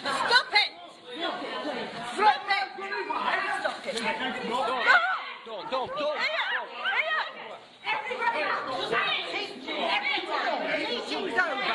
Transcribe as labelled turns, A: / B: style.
A: Stop it! Stop it! Stop it!
B: Don't, don't, don't.
A: Uh, uh, everybody else! Everybody! Meeting's over!